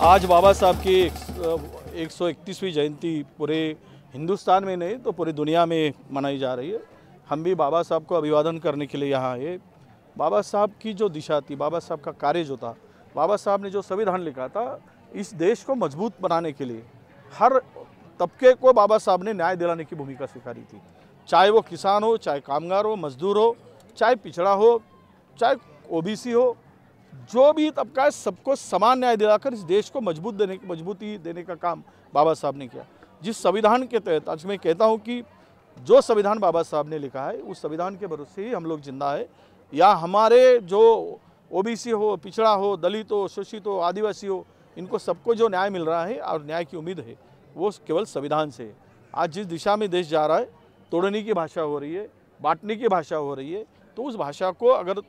आज बाबा साहब की एक सौ जयंती पूरे हिंदुस्तान में नहीं तो पूरी दुनिया में मनाई जा रही है। हम भी बाबा साहब को अभिवादन करने के लिए यहाँ आए। बाबा साहब की जो दिशा थी, बाबा साहब का कार्य जो था, बाबा साहब ने जो संविधान लिखा था, इस देश को मज़बूत बनाने के लिए हर तबके को बाबा साहब ने न्याय दिलाने की भूमिका स्वीकारी थी। चाहे वो किसान हो, चाहे कामगार हो, मजदूर हो, चाहे पिछड़ा हो, चाहे ओबीसी हो जो भी तबका है, सबको समान न्याय दिलाकर इस देश को मज़बूत देने मजबूती देने का काम बाबा साहब ने किया। जिस संविधान के तहत आज मैं कहता हूँ कि जो संविधान बाबा साहब ने लिखा है, उस संविधान के भरोसे ही हम लोग ज़िंदा है। या हमारे जो ओबीसी हो, पिछड़ा हो, दलित हो, शोषित हो, आदिवासी हो, इनको सबको जो न्याय मिल रहा है और न्याय की उम्मीद है, वो केवल संविधान से है। आज जिस दिशा में देश जा रहा है, तोड़ने की भाषा हो रही है, बांटने की भाषा हो रही है तो उस भाषा को अगर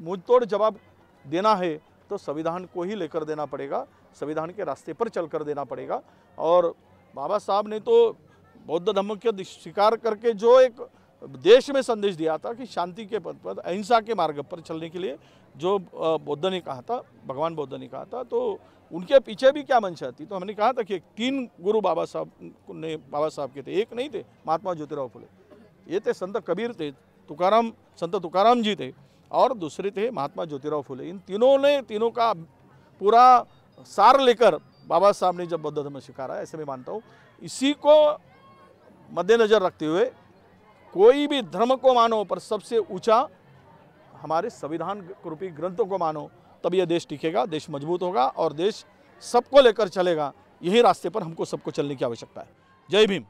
मुझ तोड़ जवाब देना है तो संविधान को ही लेकर देना पड़ेगा, संविधान के रास्ते पर चल कर देना पड़ेगा। और बाबा साहब ने तो बौद्ध धर्म के स्वीकार करके जो एक देश में संदेश दिया था कि शांति के पद पर, अहिंसा के मार्ग पर चलने के लिए जो बुद्ध ने कहा था, भगवान बुद्ध ने कहा था तो उनके पीछे भी क्या मंशा थी? तो हमने कहा था कि तीन गुरु बाबा साहब ने, बाबा साहब के थे, एक नहीं थे, महात्मा ज्योतिराव फुले। ये थे संत कबीर थे, तुकाराम, संत तुकाराम जी थे। और दूसरे थे महात्मा ज्योतिराव फुले। इन तीनों ने, तीनों का पूरा सार लेकर बाबा साहब ने जब बौद्ध धर्म स्वीकारा ऐसे मैं मानता हूँ। इसी को मद्देनज़र रखते हुए कोई भी धर्म को मानो पर सबसे ऊँचा हमारे संविधान रूपी ग्रंथों को मानो, तब यह देश टिकेगा, देश मज़बूत होगा और देश सबको लेकर चलेगा। यही रास्ते पर हमको सबको चलने की आवश्यकता है। जय भीम।